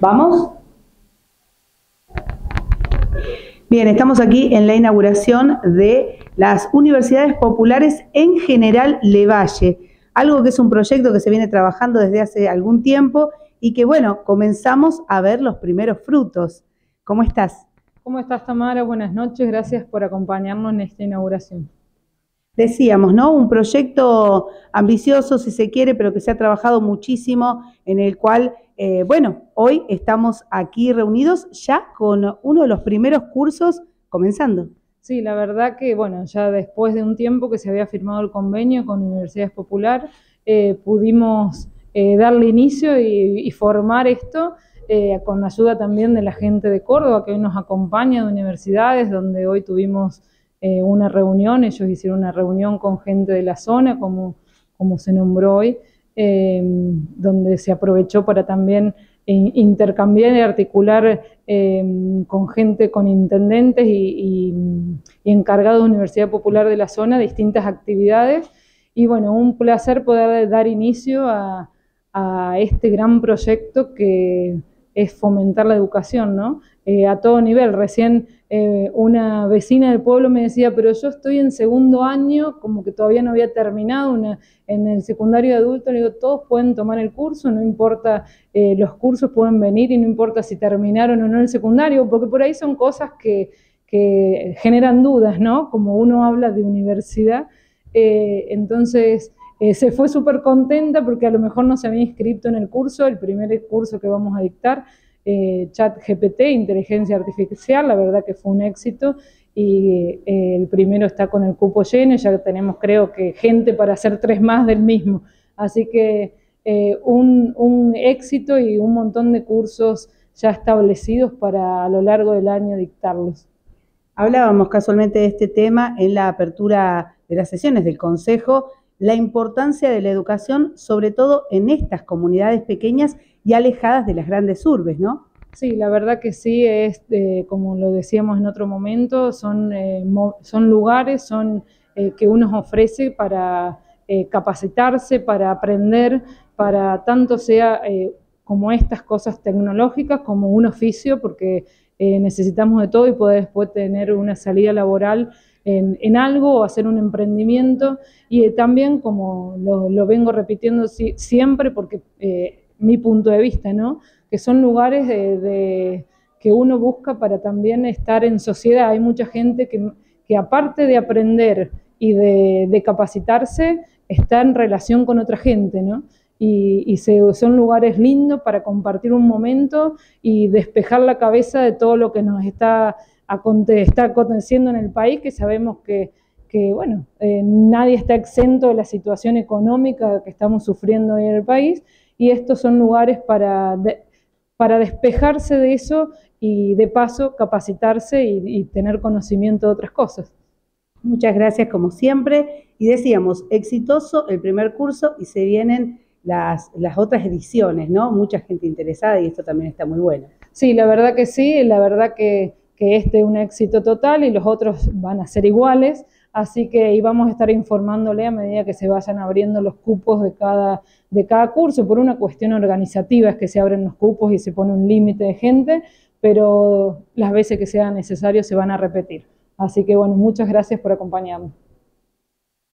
¿Vamos? Bien, estamos aquí en la inauguración de las universidades populares en General Levalle, algo que es un proyecto que se viene trabajando desde hace algún tiempo y que, bueno, comenzamos a ver los primeros frutos. ¿Cómo estás? ¿Cómo estás, Tamara? Buenas noches, gracias por acompañarnos en esta inauguración decíamos, ¿no? Un proyecto ambicioso, si se quiere, pero que se ha trabajado muchísimo, en el cual, eh, bueno, hoy estamos aquí reunidos ya con uno de los primeros cursos comenzando. Sí, la verdad que, bueno, ya después de un tiempo que se había firmado el convenio con Universidades Popular, eh, pudimos eh, darle inicio y, y formar esto. con la ayuda también de la gente de Córdoba que hoy nos acompaña de universidades, donde hoy tuvimos eh, una reunión, ellos hicieron una reunión con gente de la zona, como, como se nombró hoy, eh, donde se aprovechó para también intercambiar y articular eh, con gente, con intendentes y, encargados de Universidad Popular de la zona distintas actividades. Y bueno, un placer poder dar inicio a, a este gran proyecto que es fomentar la educación, ¿no? a todo nivel. Recién eh, una vecina del pueblo me decía, pero yo estoy en segundo año, como que todavía no había terminado una, en el secundario de adulto, le digo, todos pueden tomar el curso, no importa, eh, los cursos pueden venir y no importa si terminaron o no el secundario, porque por ahí son cosas que, que generan dudas, ¿no? Como uno habla de universidad, eh, se fue súper contenta porque a lo mejor no se había inscrito en el curso, el primer curso que vamos a dictar, eh, chat GPT, inteligencia artificial, la verdad que fue un éxito y eh, el primero está con el cupo lleno, ya tenemos creo que gente para hacer tres más del mismo, así que eh, un, un, éxito y un montón de cursos ya establecidos para a lo largo del año dictarlos. Hablábamos casualmente de este tema en la apertura de las sesiones del Consejo, la importancia de la educación, sobre todo en estas comunidades pequeñas y alejadas de las grandes urbes, ¿no? Sí, la verdad que sí, es eh, como lo decíamos en otro momento, son, eh, son lugares son, eh, que uno ofrece para capacitarse, para aprender, para tanto sea como estas cosas tecnológicas, como un oficio, porque necesitamos de todo y poder después tener una salida laboral en, algo o hacer un emprendimiento y también como lo, vengo repitiendo siempre porque mi punto de vista, ¿no? Que son lugares de, que uno busca para también estar en sociedad. Hay mucha gente que, que aparte de aprender y de, capacitarse, está en relación con otra gente, ¿no? Y, y son lugares lindos para compartir un momento y despejar la cabeza de todo lo que nos está, está aconteciendo en el país, que sabemos que, que bueno, eh, nadie está exento de la situación económica que estamos sufriendo hoy en el país y estos son lugares para, para despejarse de eso y de paso capacitarse y, tener conocimiento de otras cosas. Muchas gracias como siempre y decíamos, exitoso el primer curso y se vienen las, las otras ediciones, ¿no? Mucha gente interesada y esto también está muy bueno. Sí, la verdad que sí, la verdad que, que este es un éxito total y los otros van a ser iguales. Así que íbamos a estar informándole a medida que se vayan abriendo los cupos de cada, de cada curso. Por una cuestión organizativa es que se abren los cupos y se pone un límite de gente, pero las veces que sea necesario se van a repetir. Así que bueno, muchas gracias por acompañarnos.